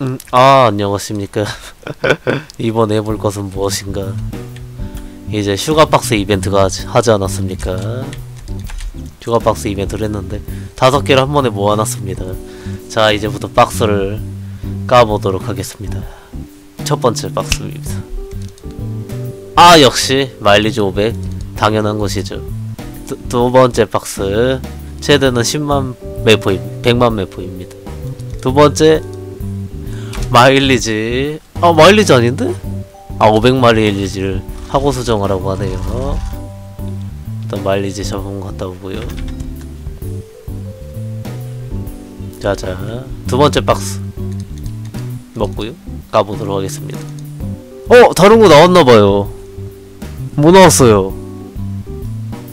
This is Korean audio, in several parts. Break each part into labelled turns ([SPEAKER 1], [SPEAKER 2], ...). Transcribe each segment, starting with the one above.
[SPEAKER 1] 음, 아, 안녕하십니까. 이번에 해볼 것은 무엇인가. 이제 휴가박스 이벤트가 하지, 않았습니까? 휴가박스 이벤트를 했는데, 다섯 개를 한 번에 모아놨습니다. 자, 이제부터 박스를 까보도록 하겠습니다. 첫 번째 박스입니다. 아, 역시, 마일리지 500. 당연한 것이죠. 두, 두 번째 박스. 최대는 10만 매포임, 100만 매포입니다. 두 번째, 마일리지. 아 마일리지 아닌데? 아 500마일리지를 하고 수정하라고 하네요. 일단 마일리지 저번 갔다 오고요. 자자 두 번째 박스 먹고요. 가보도록 하겠습니다. 어 다른 거 나왔나봐요. 뭐 나왔어요?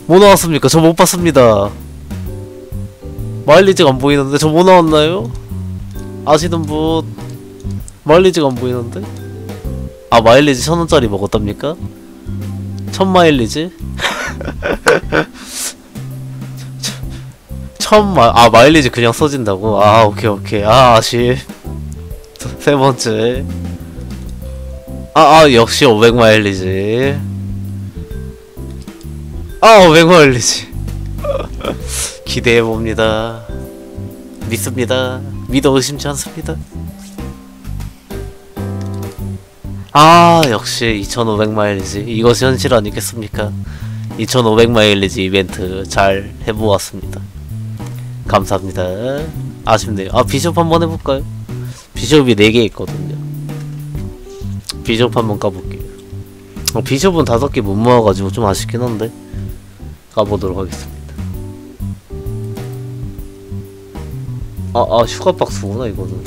[SPEAKER 1] 뭐 나왔습니까? 저 못 봤습니다. 마일리지가 안 보이는데 저 뭐 나왔나요? 아시는 분 마일리지가 안 보이는데? 아 마일리지 천원짜리 먹었답니까? 천 마일리지? 천 마 아 마일리지 그냥 써진다고? 아 오케이 오케이 아 아쉽 세 번째 아, 아 역시 500 마일리지 아500 마일리지 기대해봅니다 믿습니다 믿어 의심치 않습니다 아 역시 2500 마일리지. 이것이 현실 아니겠습니까? 2500 마일리지 이벤트 잘 해보았습니다. 감사합니다. 아쉽네요. 아 비숍 한번 해볼까요? 비숍이 4개 있거든요. 비숍 한번 까볼게요. 어, 비숍은 5개 못 모아가지고 좀 아쉽긴 한데 가보도록 하겠습니다. 아, 아 휴가 박스구나 이거는.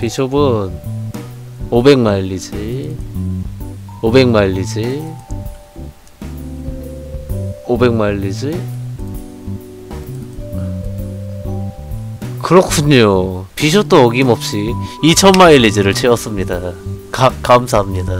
[SPEAKER 1] 비숍은 500 마일리지. 500 마일리지. 500 마일리지. 그렇군요. 비숍도 어김없이 2000 마일리지를 채웠습니다. 가, 감사합니다